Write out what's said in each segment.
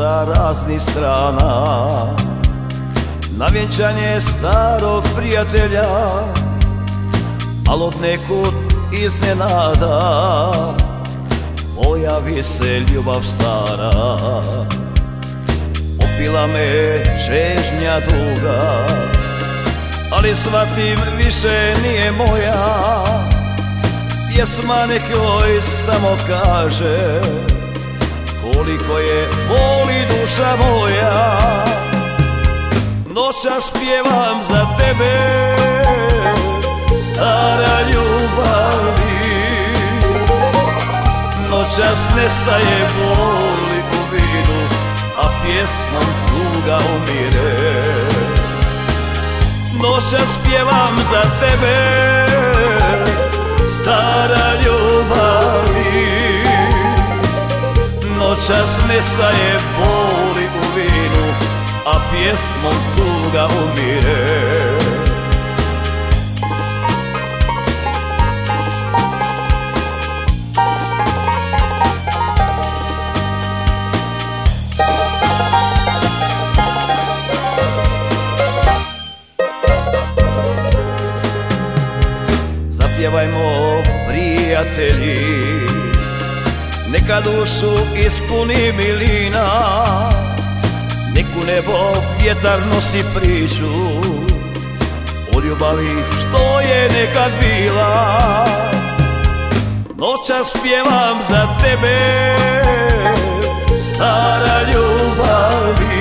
sa raznih strana. Na vjenčanje starog prijatelja Al od nekud iznenada. Pojavi se ljubav stara Opila me čežnja duga. Ali shvatim više nije moja. Pjesma nekoj samo kaže Koliko je voli duša moja Noćas pjevam za tebe. Stara ljubavi Noćas nestaje boli u A pjesmom tuga umire. Noćas pjevam za tebe Noćas nestaje boli u vinu A pjesmom tuga umire. Zapjevajmo prijatelji Neka dušu ispuni milina Neku nebo vjetar nosi priču. O ljubavi što je nekad bila Noćas pjevam za tebe. Stara ljubavi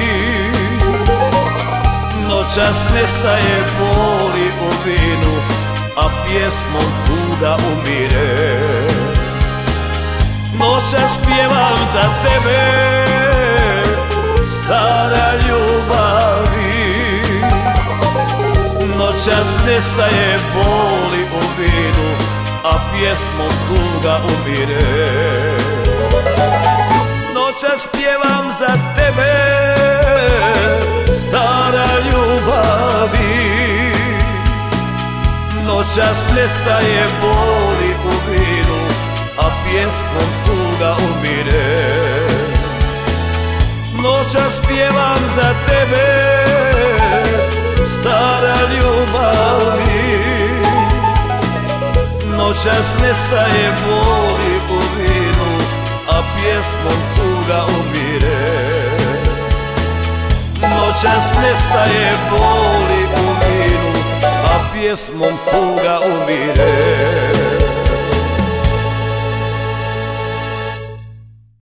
Noćas nestaje boli u vinu A pjesmom tuga umire Noćas pjevam za tebe Stara ljubavi. Noćas nestaje boli u vinu A pjesmom tuga umire. Noćas pjevam za tebe Stara ljubavi. Noćas nestaje boli u vinu A pjesmom tuga tebe Stara ljubavi. Noćas nestaje boli u vinu A pjesmom tuga umire. Noćas nestaje boli u vinu A pjesmom tuga umire